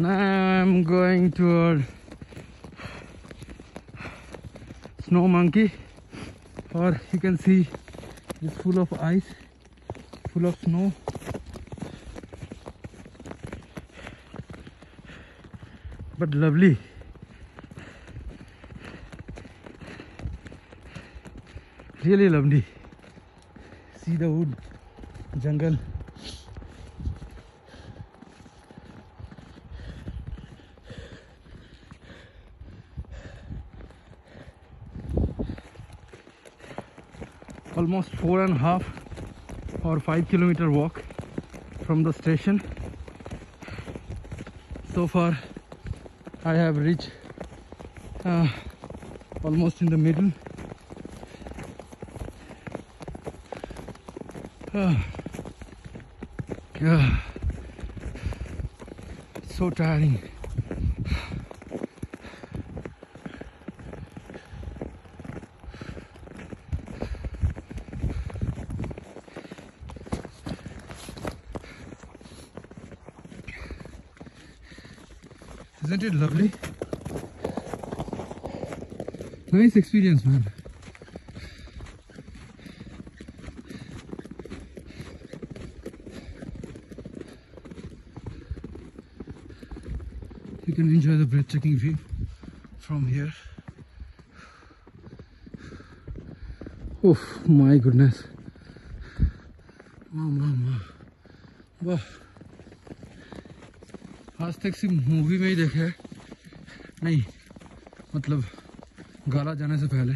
Now I'm going toward Snow Monkey, or you can see it's full of ice, full of snow. But lovely. Really lovely. See the wood, jungle. Almost four and a half or five kilometer walk from the station. So far I have reached uh, almost in the middle. Uh, yeah. so tiring Isn't it lovely? Nice experience, man. You can enjoy the breathtaking view from here. Oh my goodness. Wow, wow, wow. वाह आज तक सिर्फ़ movie में ही देखे है। नहीं मतलब गाला जाने से पहले।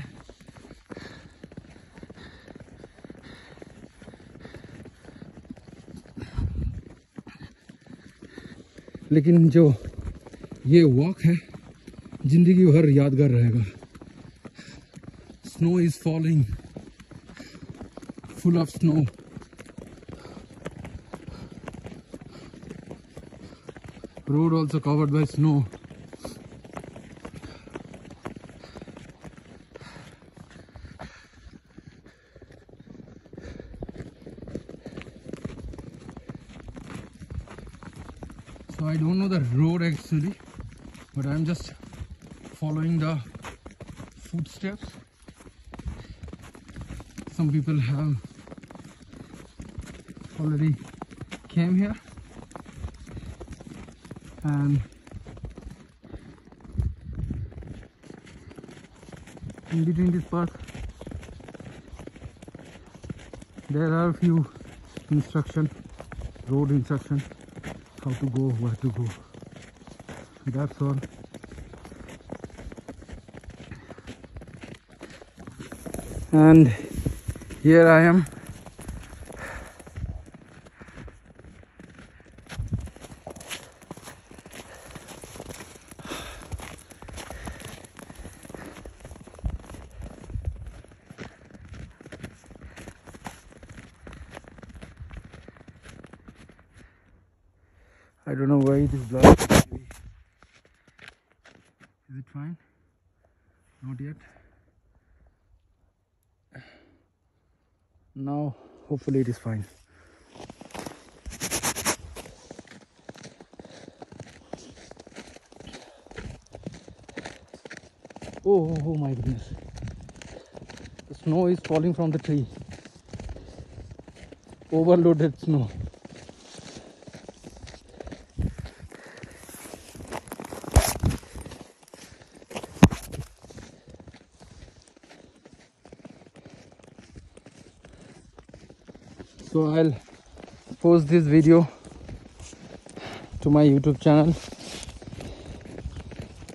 लेकिन जो ये वॉक है, ज़िंदगी भर यादगार रहेगा। Snow is following full of snow road also covered by snow. So i don't know the road actually but i'm just following the footsteps. Some people have already came here and in between this path there are a few instruction road instruction how to go where to go. That's all. And here I am I don't know why it is blocked. Is it fine? Not yet. Now, hopefully, it is fine. Oh, oh, oh my goodness. The snow is falling from the tree. Overloaded snow. So i'll post this video to my youtube channel.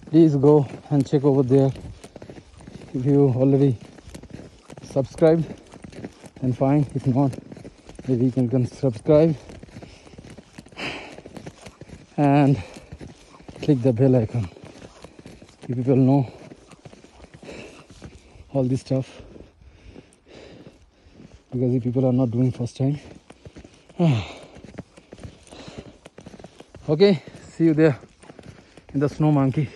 Please go and check over there if you already subscribed and fine. If not maybe you can, subscribe and click the bell icon. You people know all this stuff because people are not doing first time. Okay see you there in the snow monkey